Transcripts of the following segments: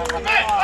Amen.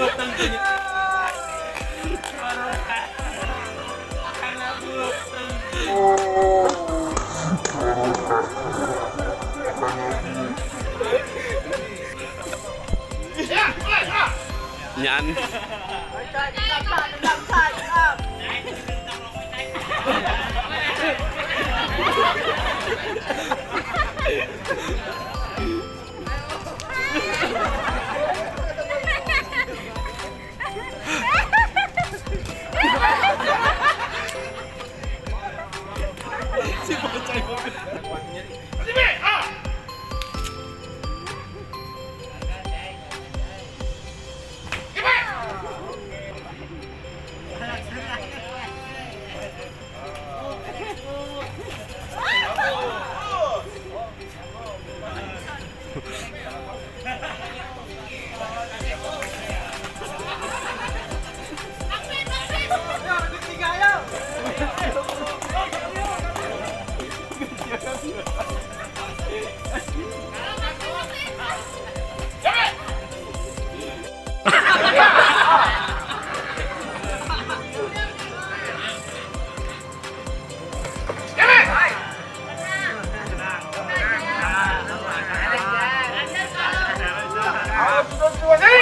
vượt từng từ những Anh. đã vượt từng từ Nhanh Nhanh 先放。你？everyone.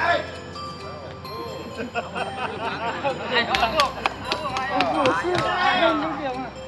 哎！哈哈哈哈哈哈！哎呀，哎，你。